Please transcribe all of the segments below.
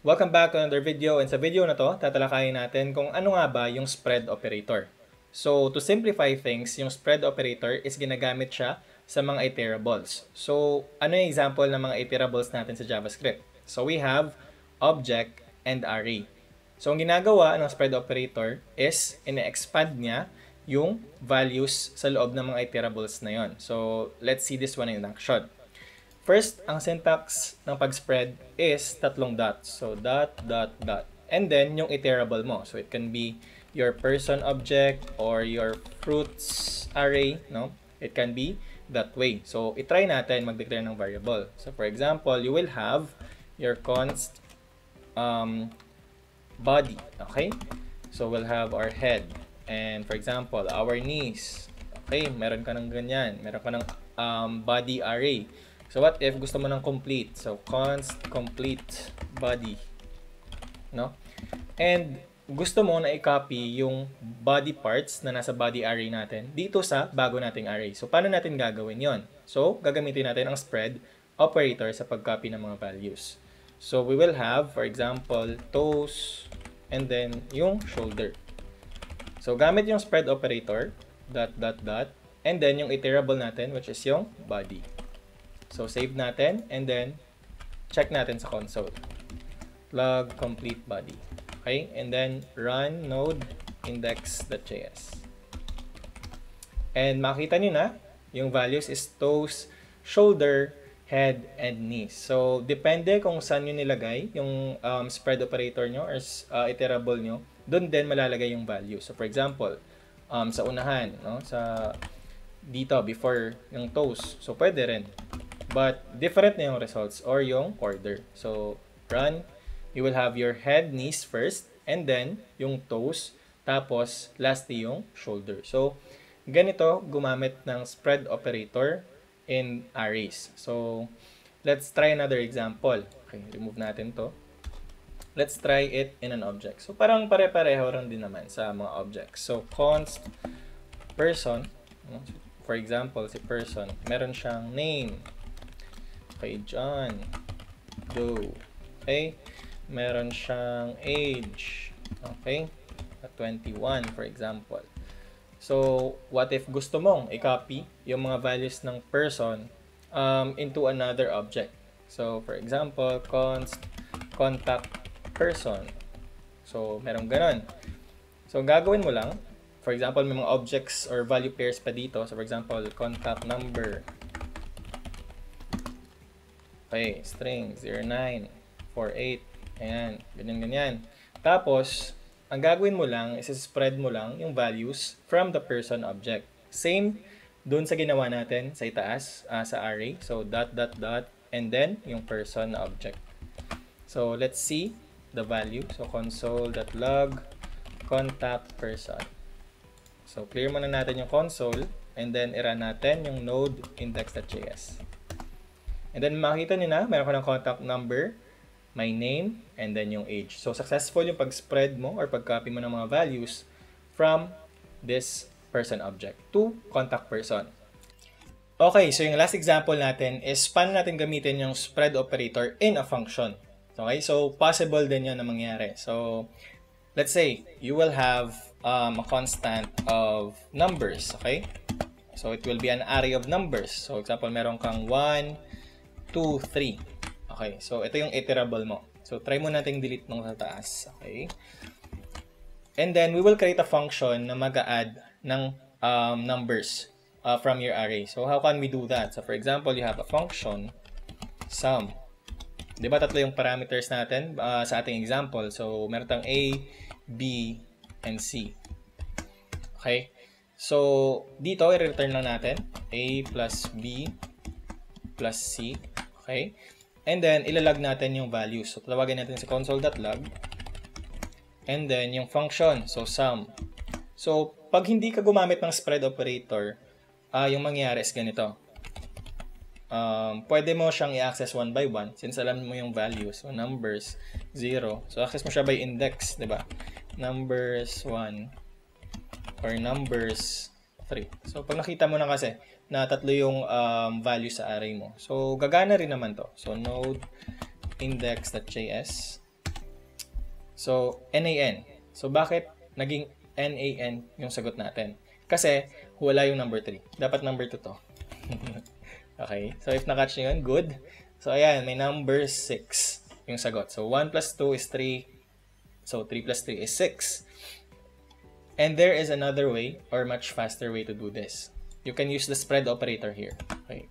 Welcome back to another video and sa video na to, tatalakayin natin kung ano nga ba yung spread operator. So to simplify things, yung spread operator is ginagamit siya sa mga iterables. So ano yung example ng mga iterables natin sa JavaScript? So we have object and array. So ang ginagawa ng spread operator is ine-expand niya yung values sa loob ng mga iterables na yon. So let's see this one in action. First, ang syntax ng pag-spread is tatlong dots. So, dot, dot, dot. And then, yung iterable mo. So, it can be your person object or your fruits array, no? It can be that way. So, itry natin mag-declare ng variable. So, for example, you will have your const um, body, okay? So, we'll have our head. And, for example, our knees. Okay, meron ka ng ganyan. Meron ka ng um, body array. So what if gusto mo ng complete? So const complete body. No? And gusto mo na i-copy yung body parts na nasa body array natin dito sa bago nating array. So paano natin gagawin yon? So gagamitin natin ang spread operator sa pag-copy ng mga values. So we will have, for example, toes and then yung shoulder. So gamit yung spread operator, dot, dot, dot, and then yung iterable natin, which is yung body. So, save natin and then check natin sa console. Log complete body. Okay? And then run node index.js. And makita nyo na, yung values is toes, shoulder, head, and knees. So, depende kung saan nyo nilagay yung um, spread operator nyo or uh, iterable nyo, doon din malalagay yung value. So, for example, um, sa unahan, no? sa dito, before yung toes. So, pwede rin. But different na yung results or yung order. So, run, you will have your head, knees first, and then yung toes, tapos lastly yung shoulder. So, ganito gumamit ng spread operator in arrays. So, let's try another example. Okay, remove natin to. Let's try it in an object. So, parang pare-pareho rin din naman sa mga objects. So, const person, for example, si person, meron siyang name, kay John Doe. Okay? Meron siyang age. Okay? At 21, for example. So, what if gusto mong i-copy yung mga values ng person um, into another object? So, for example, const contact person. So, meron ganon. So, gagawin mo lang, for example, may mga objects or value pairs pa dito. So, for example, contact number Okay, string 0948. Ayan, ganyan-ganyan. Tapos, ang gagawin mo lang is spread mo lang yung values from the person object. Same dun sa ginawa natin sa itaas, uh, sa array. So, dot, dot, dot, and then yung person object. So, let's see the value. So, console.log contact person. So, clear muna natin yung console and then i-run natin yung node index.js. And then makita niyo na, meron ka ng contact number, my name, and then yung age. So successful yung pag-spread mo or pag-copy mo ng mga values from this person object to contact person. Okay, so yung last example natin is paano natin gamitin yung spread operator in a function. Okay, so possible din yun na mangyari. So, let's say, you will have um, a constant of numbers, okay? So, it will be an array of numbers. So, example, meron kang 1, 2, 3. Okay, so ito yung iterable mo. So try mo nating delete nung sa taas. Okay. And then we will create a function na mag-add ng um, numbers uh, from your array. So how can we do that? So for example, you have a function sum. 'Di ba tatlo yung parameters natin uh, sa ating example? So meron tang A, B, and C. Okay? So dito i-return lang natin A plus B plus C. Okay? And then, ilalog natin yung values. So, tawagin natin si console.log. And then, yung function. So, sum. So, pag hindi ka gumamit ng spread operator, uh, yung mangyayari is ganito. Um, pwede mo siyang i-access one by one since alam mo yung values. So, numbers, 0. So, access mo siya by index, di ba? Numbers 1 or numbers 3. So, pag nakita mo na kasi, na tatlo yung um, value sa array mo. So, gagana rin naman to. So, node index.js So, NAN. So, bakit naging NAN yung sagot natin? Kasi, wala yung number 3. Dapat number 2 to. okay? So, if nakatch nyo yun, good. So, ayan, may number 6 yung sagot. So, 1 plus 2 is 3. So, 3 plus 3 is 6. And there is another way or much faster way to do this. You can use the spread operator here. Okay.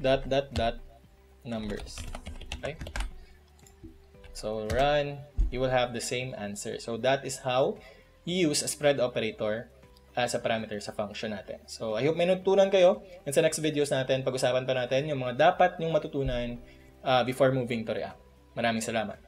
Dot, dot, dot, numbers. Okay. So, run. You will have the same answer. So, that is how you use a spread operator as a parameter sa function natin. So, I hope may natutunan kayo. And sa next videos natin, pag-usapan pa natin yung mga dapat yung matutunan uh, before moving to React. Maraming salamat.